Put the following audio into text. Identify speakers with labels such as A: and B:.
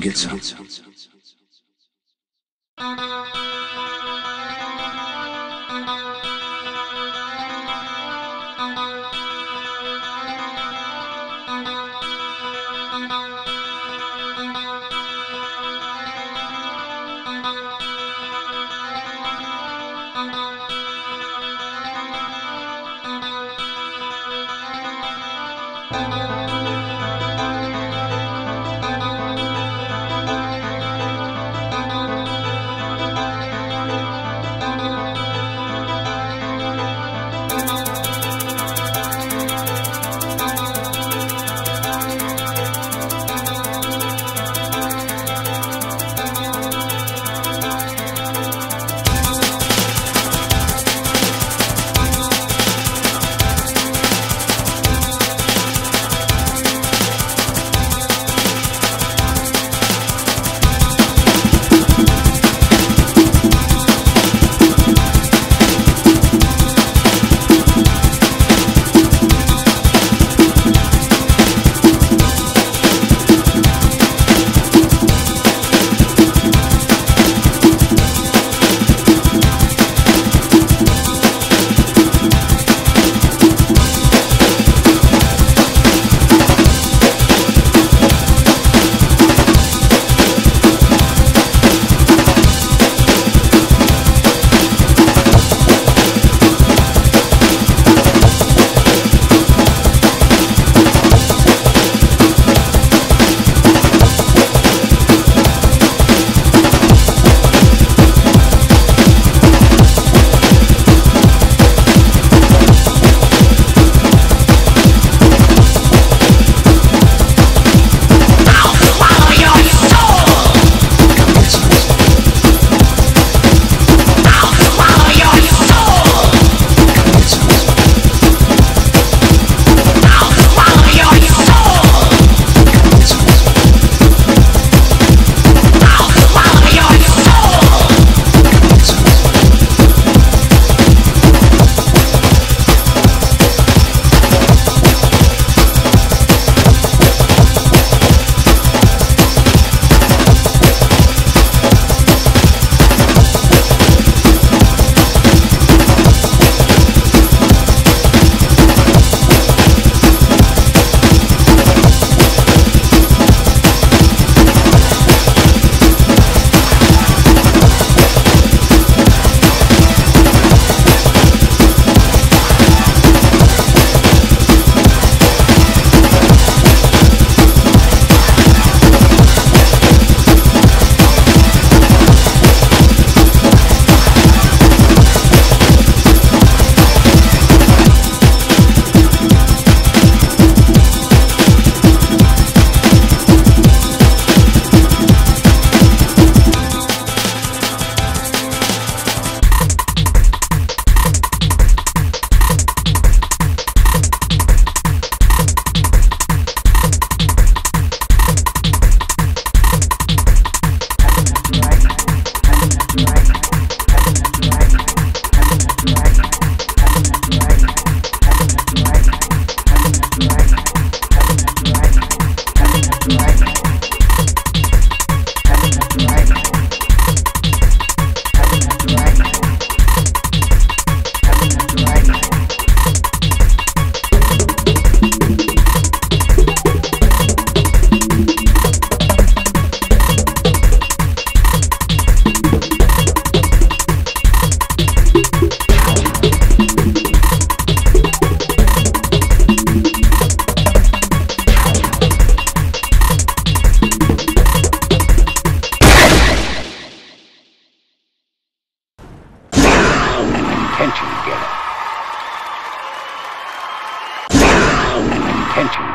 A: soul!
B: Come get some. intention killer. An intention